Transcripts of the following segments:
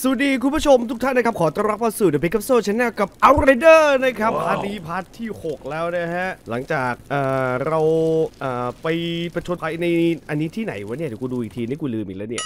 สวัสดีคุณผู้ชมทุกท่านนะครับ ขอต้อนรับเข้าสู่ The Pick Up Show Channel กับ Outrider นะครับ part นี้ part ที่ 6 แล้วนะฮะ หลังจากเอ่อเราเอ่อไปประชนภัยในอันนี้ที่ไหนวะเนี่ย เดี๋ยวกูดูอีกทีนี่กูลืมอีกแล้วเนี่ย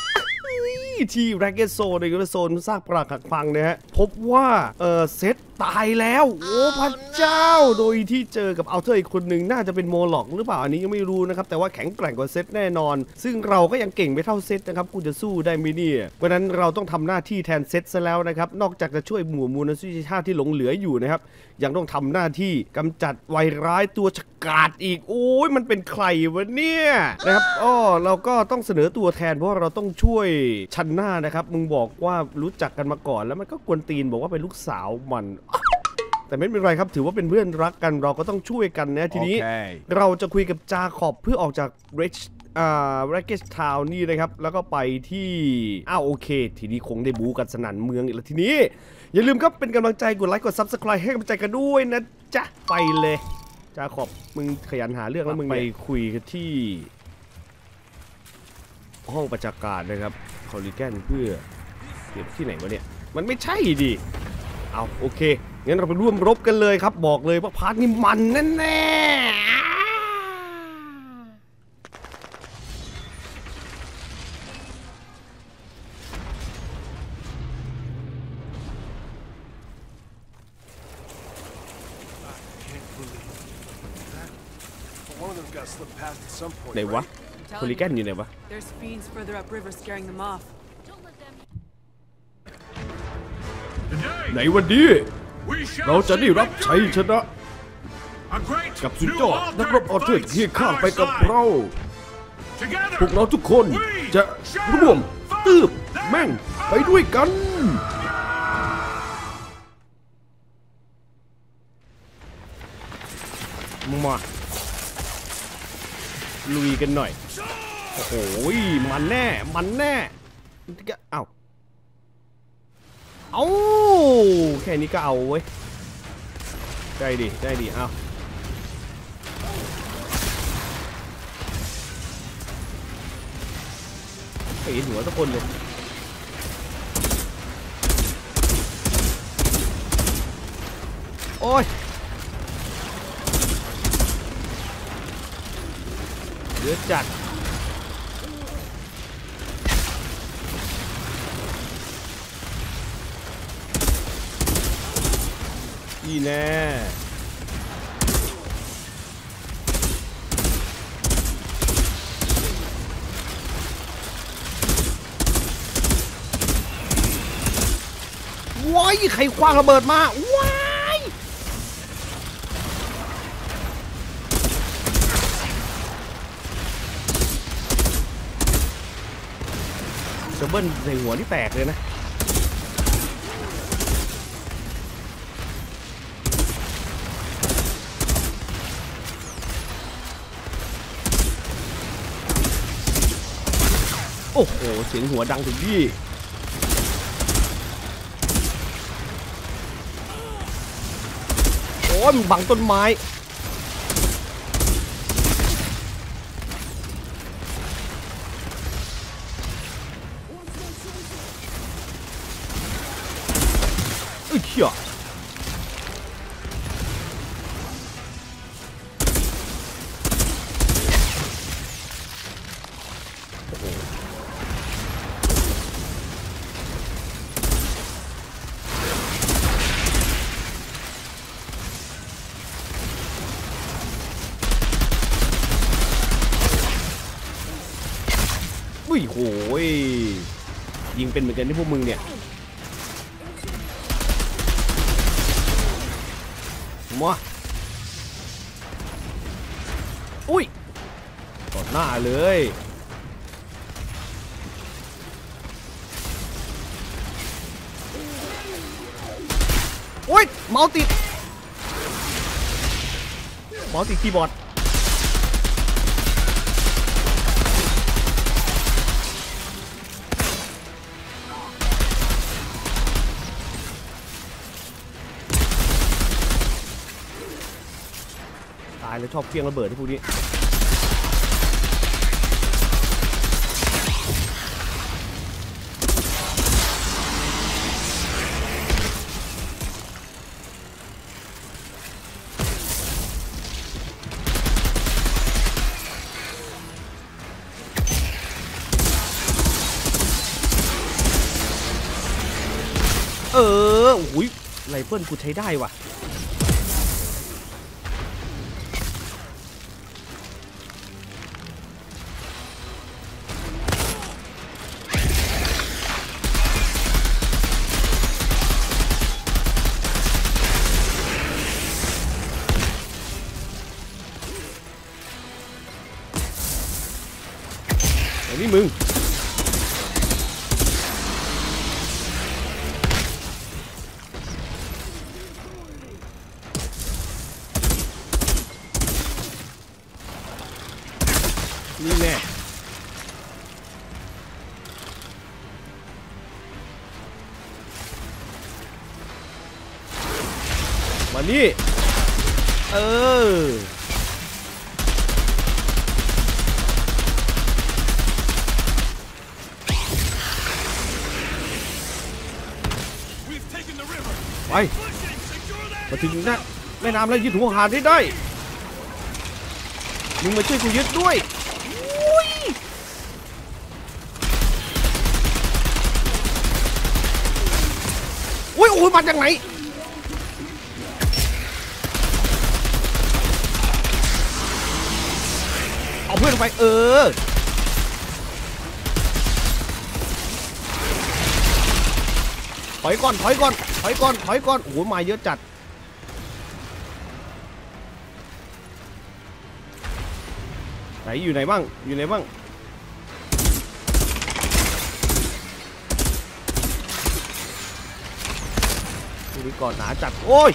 ที่ Wreckage Zone ในโซนซากปรักหักพังนะฮะ พบว่าเออ Seth ตายแล้ว โอ้พระเจ้า โดยที่เจอกับ Altered อีกคนหนึ่งน่าจะเป็น Moloch หรือเปล่าอันนี้ยังไม่รู้นะครับ แต่ว่าแข็งแกร่งกว่า Seth แน่นอน ซึ่งเราก็ยังเก่งไม่เท่าเซตนะครับกูจะสู้ได้ไหมเนี่ยเพราะฉะนั้นเราต้องทำหน้าที่แทนเซตซะแล้วนะครับ นอกจากจะช่วยหมู่มูลนิธิชาติที่หลงเหลืออยู่นะครับ ยังต้องทำหน้าที่กำจัดไวร้ายตัวฉกาจอีก โอ้ยมันเป็นใครวะเนี่ยนะครับอ้อเราก็ต้องเสนอตัวแทนเพราะว่าเราต้องช่วยชันหน้านะครับ มึงบอกว่ารู้จักกันมาก่อนแล้วมันก็กวนตีนบอกว่าเป็นลูกสาวมัน แต่ไม่เป็นไรครับ ถือว่าเป็นเพื่อนรักกันเราก็ต้องช่วยกันนะทีนี้ Okay. เราจะคุยกับจาขอบเพื่อออกจากเรชอ่าแรกเกสทาวนี่นะครับ แล้วก็ไปที่อ้าวโอเค ทีนี้คงได้บูกันสนั่นเมืองอีกแล้วทีนี้ อย่าลืมครับเป็นกำลังใจกดไลค์กด Subscribe ให้กำลังใจกันด้วยนะจ๊ะ ไปเลยจาขอบมึงขยันหาเรื่องแล้วมึงไปคุยกันที่ ห้องประชาการนะครับคอลลิแกนเพื่อเดี๋ยวที่ไหนวะเนี่ย มันไม่ใช่ดิ เอาโอเคงั้นเราไปร่วมรบกันเลยครับ บอกเลยว่าพาร์ทนี้มันแน่ๆไหนวะคอลลิแกนอยู่ไหนวะ หนวันนี้ เราจะได้รับชัยชนะ กับสุดยอดนักรบออเทอร์ที่ข้างไปกับเรา พวกเราทุกคนจะร่วมตืบแม่งไปด้วยกันมาลุยกันหน่อย โอ้โห มันแน่ มันแน่เอ้า เอาแค่นี้ก็เอาเว้ย ได้ดิ ได้ดิ เอาไปเห็นหัวทุกคนเลยโอ้ยเดือดจัด นี่แน่ว้ายใครคว้างระเบิดมาว้ายจะเบิ้ลใส่หัวที่แตกเลยนะ โอ้โห เสียงหัวดังถึงที่โอ้ยมันบังต้นไม้ เป็นเหมือนกันที่พวกมึงเนี่ยมาอุ้ยต่อหน้าเลยโอ้ยเมาส์ติดเมาส์ติดคีย์บอร์ด แล้วชอบเพียงระเบิดที่พวกนี้เออโอ้ยไรเพื่อนกูใช้ได้ว่ะ ไมาถึงหน้าแม่น้ำแล้วยึดหัวหาดให้ได้มึงมาช่วยกูยึดด้วยอุ้ยอุ้ยโอ้ยมาจากไหนเอาเพื่อนไปเออถอยก่อนถอยก่อน ถอยก่อนถอยก่อนโอ้โหมาเยอะจัดไหนอยู่ไหนบ้างอยู่ไหนบ้างดูดิก่อนหนาจัดโอ้ย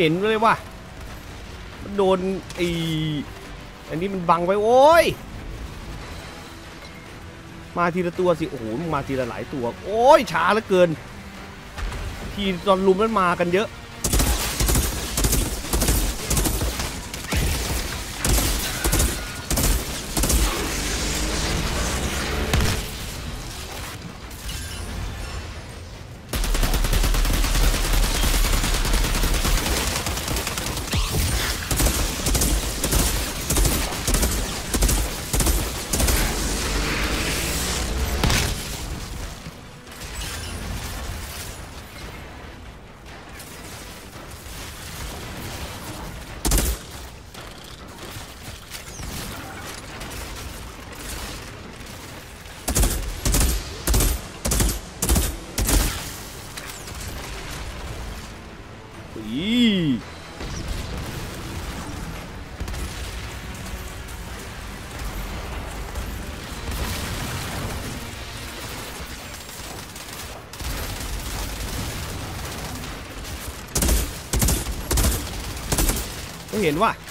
เห็นเลยว่ะมันโดนไอ้อันนี้มันบังไว้โอ้ย มาทีละตัวสิ โอ้โหมึงมาทีละหลายตัว โอ้ยช้าเหลือเกิน ทีตอนลุมมันมากันเยอะ อีไม่เ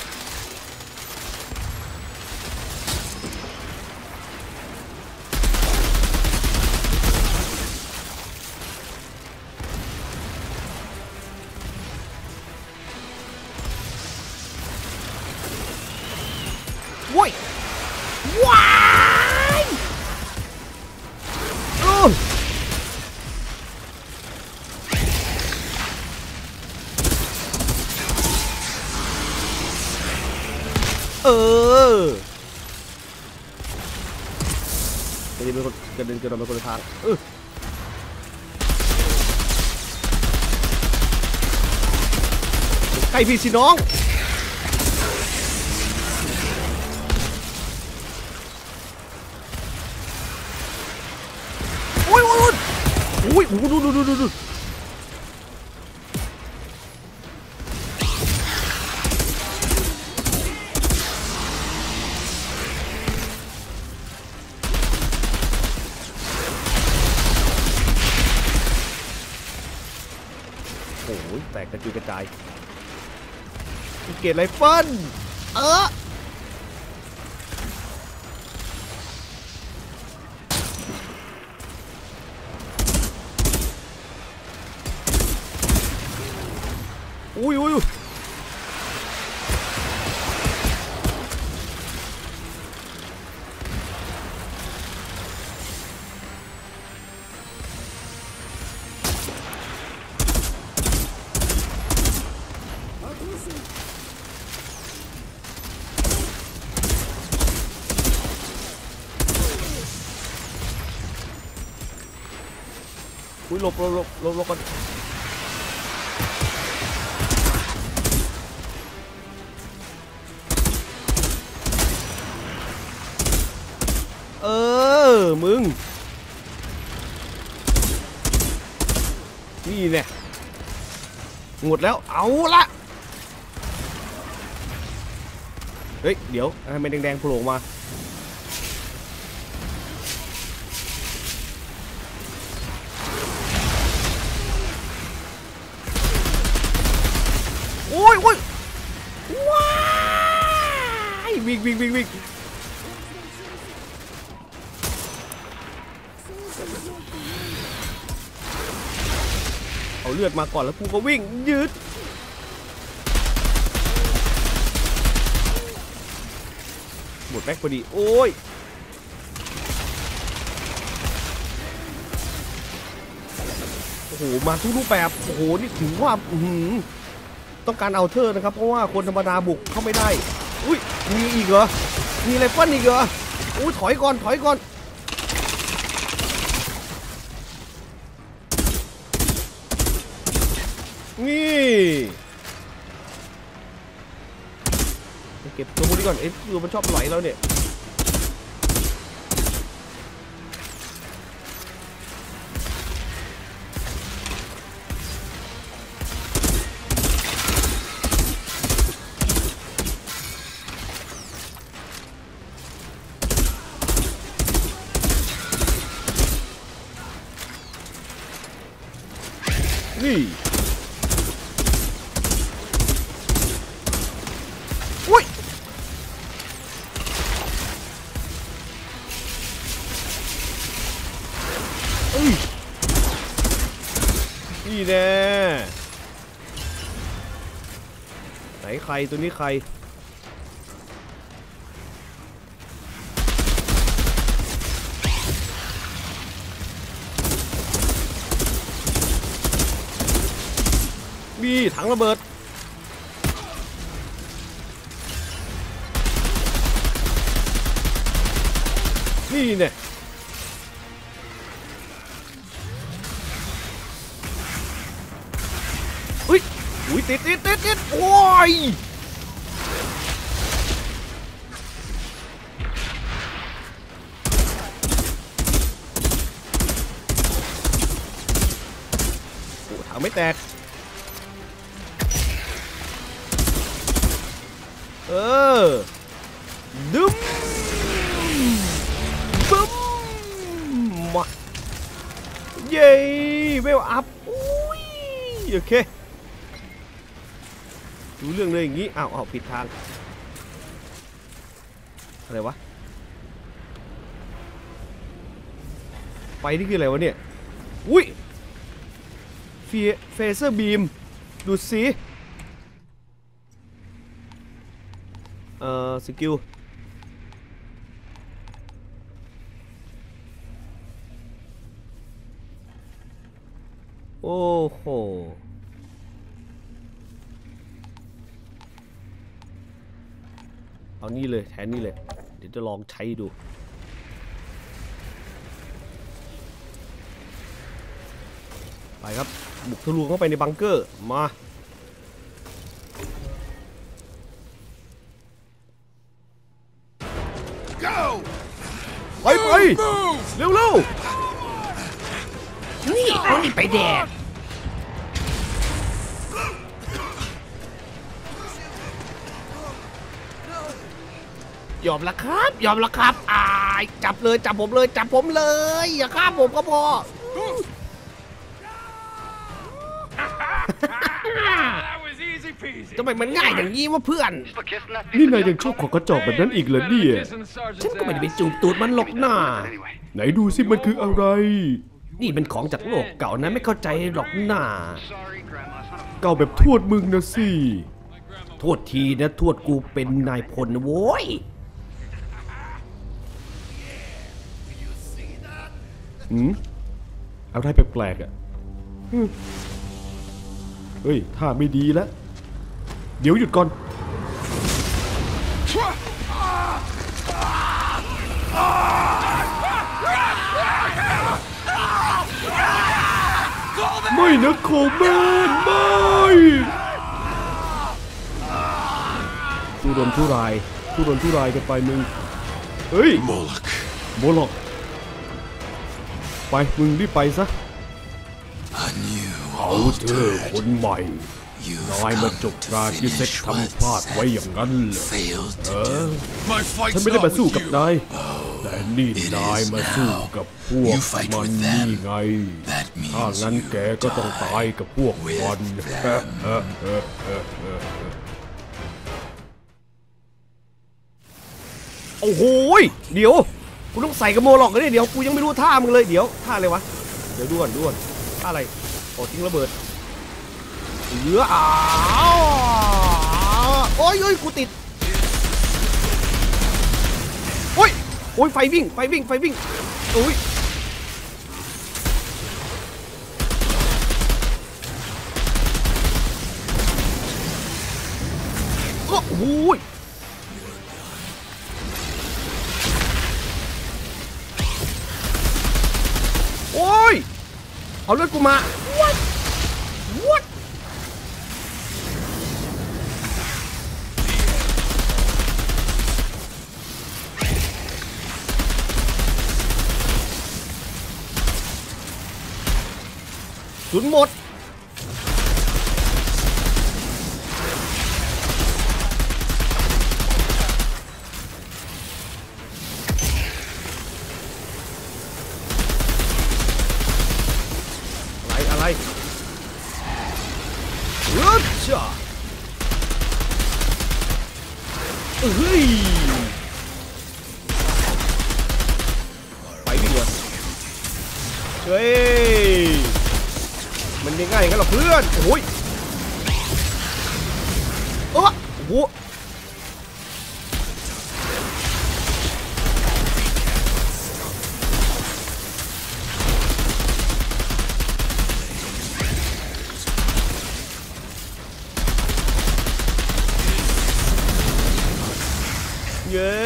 เออจะเป็นคนกระเด็นกระโดดเป็นคนทางเออใกล้พี่สิน้องโอ้ยโอ้ยโอ้ยโอ้ยดูดูดูดูดู เกตไรเฟิลเออ หลบหลบหลบหลบหลบก่อนเออ มึง นี่เนี่ยหมดแล้ว เอาละเฮ้ย เดี๋ยวทำไมแดงๆโผล่มา วิ่งวิ่งเอาเลือดมาก่อนแล้วกูก็วิ่งยืดหมดแม็กพอดีโอ้ยโอ้โหมาทุกรูปแบบโอ้โหนี่ถือว่าต้องการเอาเธอนะครับ เพราะว่าคนธรรมดาบุกเข้าไม่ได้อุ้ย มีอีกเหรอ มีอะไรปั้นอีกเหรออู้ถอยก่อน ถอยก่อน นี่เก็บตัวพวกนี้ก่อน เอ๊ะตัวมันชอบไหลแล้วเนี่ย นี่อุ้ยเอ้ยนี่แน่ไหนใครตัวนี้ใคร ระเบิดนี่เนี่ยอุ้ยอุ้ยติดติดติดติดโอ้ยโอ้ถังไม่แตก เออดึมบึ้มมาเย้เวลอัพอุ้ยโอเคดูเรื่องเลยอย่างงี้อ้าวอ้าวผิดทาง อะไรวะไฟนี่คืออะไรวะเนี่ย อุ้ยเลเ laser beam ดูสิ เอ่อ skill โอ้โหเอานี่เลยแทนนี่เลย เดี๋ยวจะลองใช้ดูไปครับ บุกทะลุเข้าไปในบังเกอร์ มา เร็วเร็วนี่เอานี่ไปแดกยอมละครับ ยอมละครับอาจับเลย จับผมเลย จับผมเลย อย่าฆ่าผมก็พอ ทำไมมันง่ายอย่างนี้วะเพื่อน นี่นายยังชอบของกระจอกแบบนั้นอีกเหรอเนี่ย ฉันก็ไม่ได้ไปจูบตูดมันหรอกน้าไหนดูสิมันคืออะไร นี่เป็นของจากโลกเก่านะไม่เข้าใจหรอกน้าเก่าแบบทวดมึงนะสิ โทษทีนะทวดกูเป็นนายพลนะโว้ยหืมอะไรแปลกๆอะอืมเฮ้ย ท่าไม่ดีแล้ว เดี๋ยวหยุดก่อน ไม่นะโคแมนไม่ทุรนทุรายทุรนทุรายกันไปมึง เฮ้ย Moloch. โมล็อกไป มึงรีบไปซะ A new เอาเธอคนใหม่ นายมาจบราที่เซ็ตทำพลาดไว้อย่างนั้นเหรอ failed to do. My fight's ฉันไม่ได้มา not สู้ with กับ you. นายแต่นี่นายมาสู้กับพวก You fight มัน with นี่ them. ไง That ถ้า means งั้น you แกก็ต้องตายกับพวกมันโอ้โหยเดี๋ยวกูต้องใส่กระโมหรอกเลยเดี๋ยวกูยังไม่รู้ท่ามึงเลยเดี๋ยวท่าอะไรวะ เดี๋ยวด่วนด่วนท่าอะไรโอ้ทิ้งระเบิด เหลืออ้าวโอ้ยโอ้ยกูติดโอ้ยโอ้ยไฟวิ่งไฟวิ่งไฟวิ่งโอ้ยโอ้โหยโอ้ยเอาเลือดกูมา สุนหมด เย้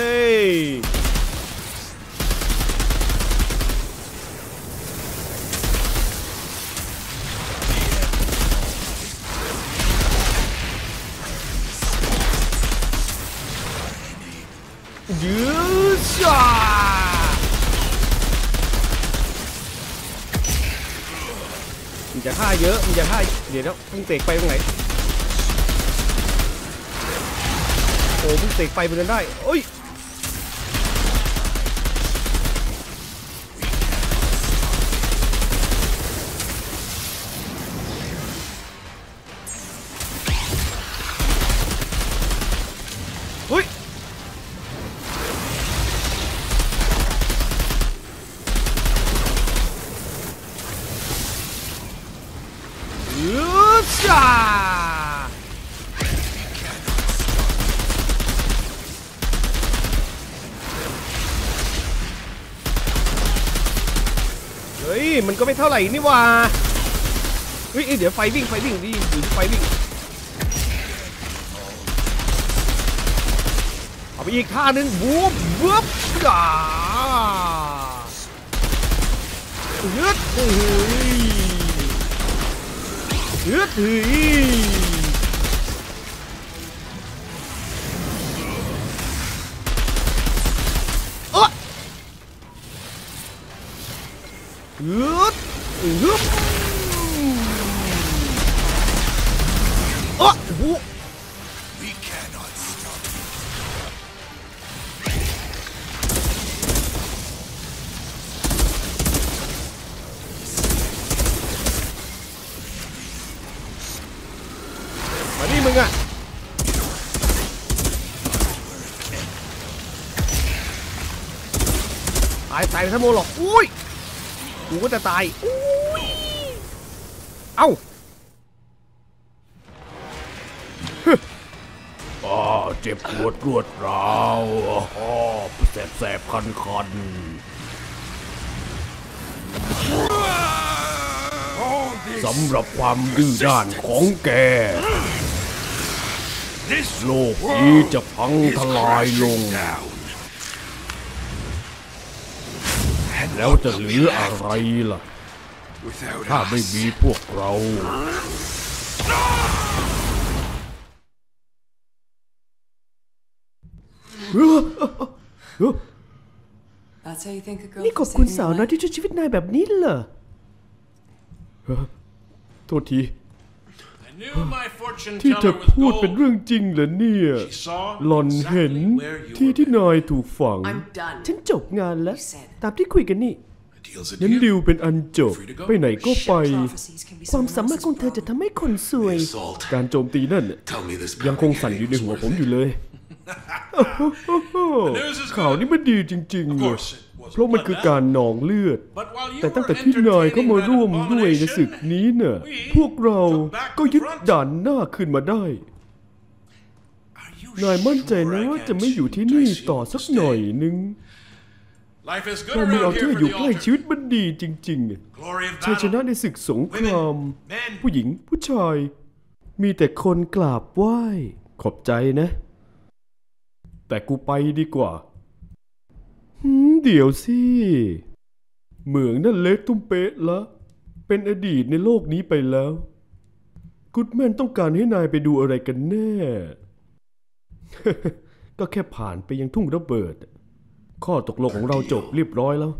ยืดจ้ามันจะฆ่าเยอะมั นจะฆ่าเพิ่งเตกไปตรงไหนโอ้เพิ่งเตกไปมันจะได้โอ้ย มันก็ไม่เท่าไหร่นี่ว่าเฮ้ยเดี๋ยวไฟวิ่งไฟวิ่งดิอยู่ที่ไฟวิ่งเอาไปอีกท่าหนึ่งบูบบูบจ้ายืดเฮ้ยยึดเฮ้ ยึดยึดเอะโอ้โห We cannot stop. กอุ้ยกูก็จะตายอุ้ยเอ้าอ่าเจ็บปวดรวดร้าวอ๋อแสบแสบคันคัน All this, สำหรับความดื้อด้านของแก this โลกนี้จะพังทลายลง แล้วจะเหลืออะไรล่ะ Without ถ้าไม่ us, มีพวกเรา That's how you think a girl นี่ข for อบคุณ saving สาว your น้อย life? ที่ช่วยชีวิตนายแบบนี้เหรอ โทษที ที่เธอ teller was พูดเป็น gold. เรื่องจริงเหรอเนี่ย She saw หล่อนเห็น exactly where you ที่ were ที่นายถูกฝัง I'm done. ฉันจบงานแล้ว You said. ตามที่คุยกันนี่ a deal's a นั้น deal. ดิวเป็นอันจบ Free to go. ไปไหนก็ไป Prophecies can be ความ someone สามารถ else's ของเธอจะ problem. ทำให้คนสวย Assault. การโจมตีนั่นน่ะ Tell me this ยังคงสั่นอยู่ในหัวผมอยู่เลย news is ข่าว good. นี้มันดีจริง Of ๆ course it was เพราะมันคือการนองเลือด But while you แต่ตั้งแต่ were ที่นายเข้ามาร่วมด้วยในศึก entertaining นี้น่ะ we พวกเรา took back ก็ยึด the front. ด่านหน้าขึ้นมาได้ Are you นายมั่นใจ sure นะ I ว่า can't จะไม่อยู่ที่นี่ entice you ต่อ to สัก stay? หน่อยนึง Life is good เรามีเอา around เธอ here อยู่ for ใกล้ the ชีวิต altar. มันดีจริง Glory of ๆชัยชนะ battle. ในศึกสงคราม Women, men. ผู้หญิงผู้ชาย มีแต่คนกราบไหว้ ขอบใจนะ แต่กูไปดีกว่าหืม เดี๋ยวสิ เหมืองนั่นเละตุ้มเป๊ะละ เป็นอดีตในโลกนี้ไปแล้ว กุดแมนต้องการให้นายไปดูอะไรกันแน่ ก็แค่ผ่านไปยังทุ่งระเบิด ข้อตกลงของเราจบเรียบร้อยแล้ว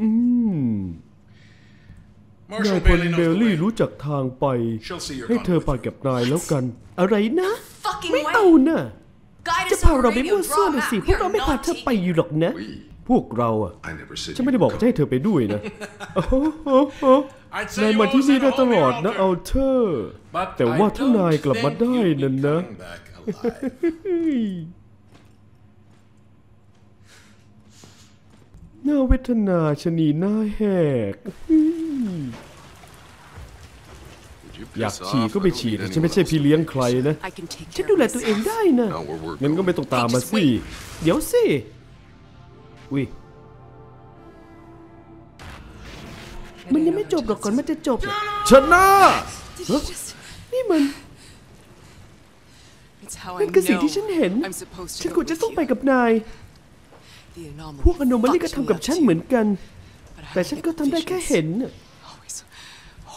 อืมนาย Marshal พล Bailey เบ knows ล the ลี่ way. รู้จักทางไป She'll see you're ให้ gone เธอ with ไป me. กับนายแล้วกัน อะไรนะ Fucking ไม่ way. เอาน่ะ Guide จะ us พา on เรา the ไป radio มั่ว and ซั่ว draw เลย map. สิ พว We กเรา are ไม่พา not เธอไป taking อยู่หรอกนะ พวกเราอะ I never said ฉัน you ไม่ได้ could บอก come. จะให้เธอไปด้วยนะโอ้โหโอ้โห I'd นาย say มา you ที่ always นี่ had ได้ a ต home ล here, อดนะ Alter. เอาเธอ But แต่ว่า I ถ้านาย don't กลับมา think ได้ you'd be นั่นนะ coming back alive. น่าเวทนาชะนีหน้าแหก Would you อยาก piss ฉี่ off? ก็ I ไป don't ฉี่ need แต่ฉัน anyone ไม่ใช่ else พี่ to เลี้ยง do ใคร this. นะ I can take ฉัน care ดู of แลตัวเอง myself. ได้นะ No, we're working. งั้นก็ไม่ต้องตามมาสิ เดี๋ยวสิ อุ้ยมันยังไม่จบหรอกก่อนมันจะจบชนะ Did you just... นี่มัน It's how I นั่นคือสิ่งที่ฉัน know เห็น I'm supposed to ฉัน go ควรจะ with ต้องไป you. กับนาย The anomaly พวกอโนมาลีก็ fucked ทำ me กับ up ฉัน too. เหมือนกัน But I แต่ฉันก็ทำได้แค่ visions. เห็นน่ะ Always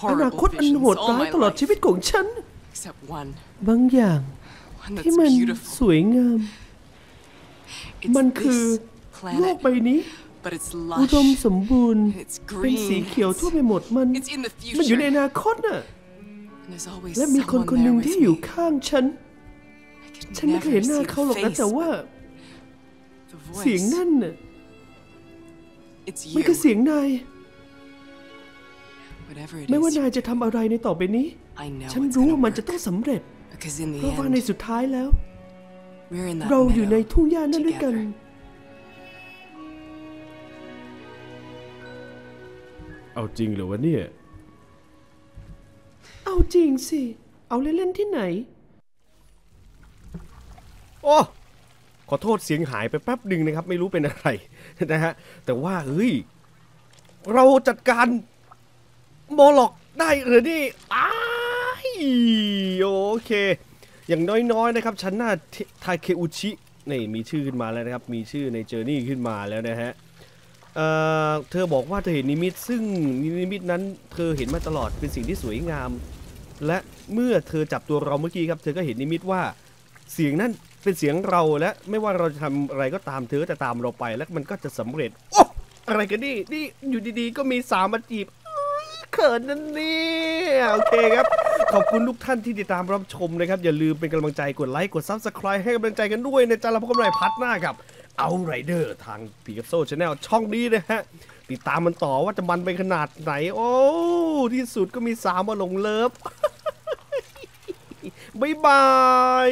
อนา horrible คตอัน visions โหด all ร้าย my ตลอด life. ชีวิตของฉัน Except one. บางอย่าง One ที่ that's มัน beautiful. สวยงาม It's มันคือ this โลก planet, ใบนี้ but it's อุดม lush. สมบูรณ์ It's เป็นสี green. เขียวทั่วไปหมดมัน It's in the มันอยู่ใน future. อนาคตน่ะ And there's always และมีคน someone คนหนึ่ง there ที่ with อยู่ me. ข้างฉัน I could ฉันไม่เคยเห็น never หน้า see เขาหรอก the นะ face, แต่ว่า but the เสียง voice. นั่นน่ะ It's มันคือ you. เสียงนาย Whatever it ไม่ว่า is, นายจะทำอะไรในต่อไปนี้ I know ฉัน it's รู้ gonna ว่ามันจะ work. ต้องสำเร็จ Because in เพ the ราะว่าใน end, สุดท้ายแล้ว we're in that เราอยู่ใน meadow ทุ่งหญ้านั่นด้วยกัน together. เอาจริงเหรอวะเนี่ย เอาจริงสิ เอาเล่นๆที่ไหน โอ้ขอโทษเสียงหายไปแป๊บหนึ่งนะครับ ไม่รู้เป็นอะไรนะฮะ แต่ว่าเฮ้ย เราจัดการ โมล็อกได้หรือนี่อ้าโอเค อย่างน้อยๆนะครับชั้นหน้าทาเคอุชินี่มีชื่อขึ้นมาแล้วนะครับ มีชื่อใน Journey ขึ้นมาแล้วนะฮะเอ่อเธอบอกว่าเธอเห็นนิมิตซึ่งนิมิตนั้นเธอเห็นมาตลอดเป็นสิ่งที่สวยงาม และเมื่อเธอจับตัวเราเมื่อกี้ครับเธอก็เห็นนิมิตว่าเสียงนั้นเป็นเสียงเราและไม่ว่าเราจะทำอะไรก็ตามเธอจะตามเราไปและมันก็จะสำเร็จโอ้อะไรกันนี่นี่อยู่ดีๆ ก็มีสาวมาจีบ เขินนะนี่โอเคครับ ขอบคุณทุกท่านที่ติดตามรับชมนะครับ อย่าลืมเป็นกำลังใจกดไลค์ กด Subscribe ให้กำลังใจกันด้วยนะจ๊ะแล้วพบกันใหม่ Part หน้ากับ Outriders ทางพีกับโซ่ Channel ช่องนี้นะฮะ ติดตามมันต่อว่าจะมันไปขนาดไหน โอ้ ที่สุดก็มีสาวมาหลง Love บ๊ายบาย